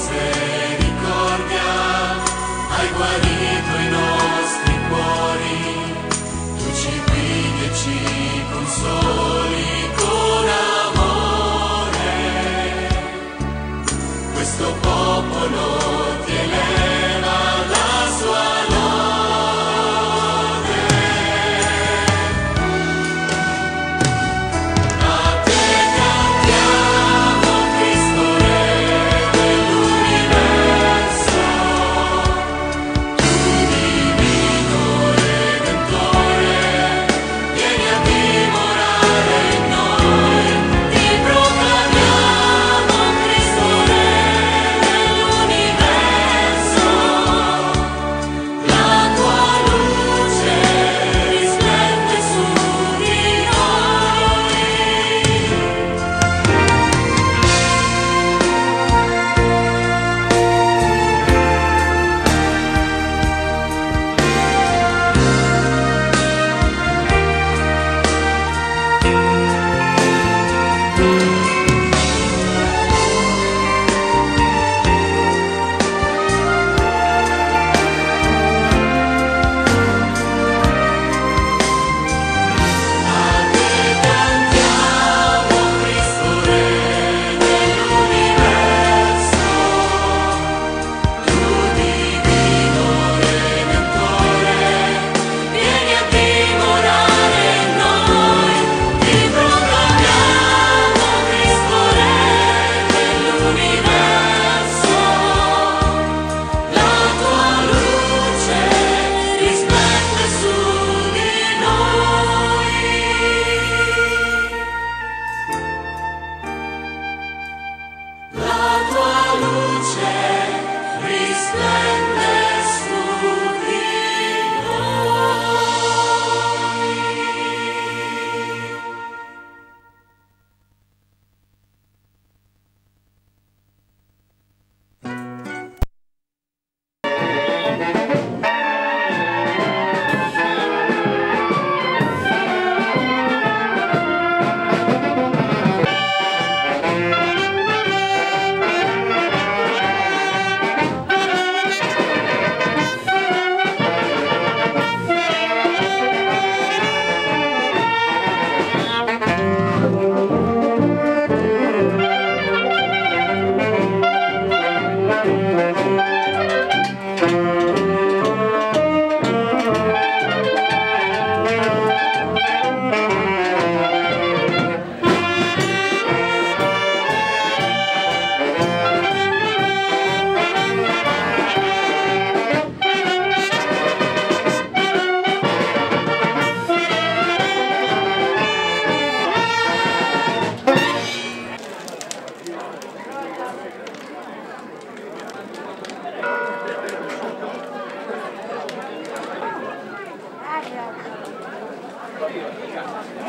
say. Yeah.